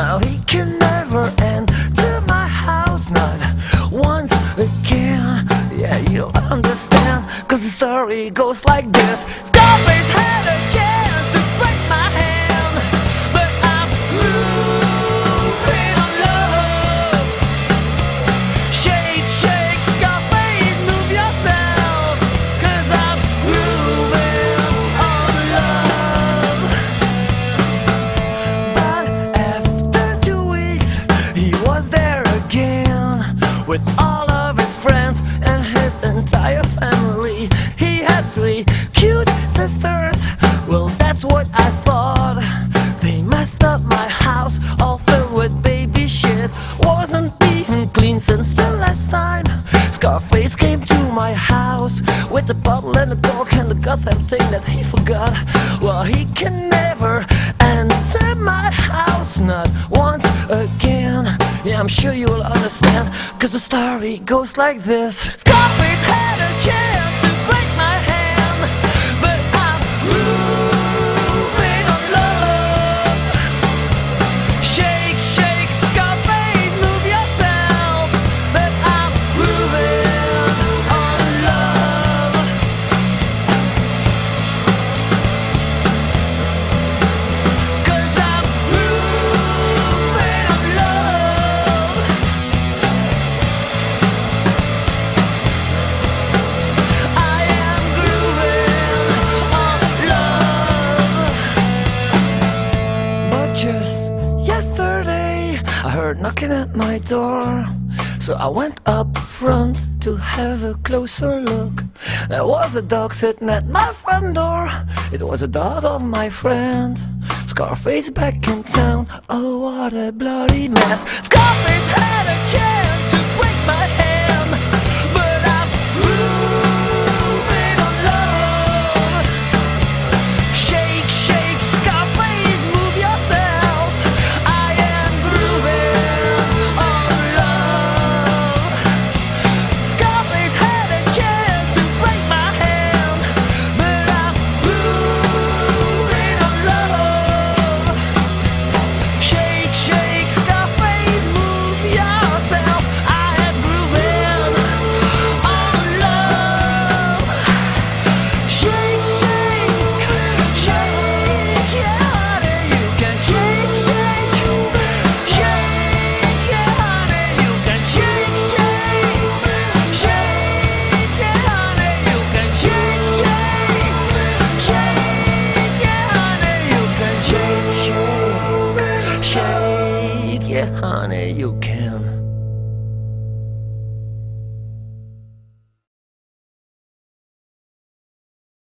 Now he can never enter my house, not once again. Yeah, you understand, cause the story goes like this. With all of his friends and his entire family. He had three cute sisters. Well, that's what I thought. They messed up my house, all filled with baby shit. Wasn't even clean since the last time. Scarface came to my house with a bottle and a dog and the goddamn thing that he forgot. Well, he can never enter my house, not I'm sure you will understand, cause the story goes like this. Scarface I heard knocking at my door. So I went up front to have a closer look. There was a dog sitting at my front door. It was a dog of my friend. Scarface back in town. Oh, what a bloody mess. Scarface had honey, you can.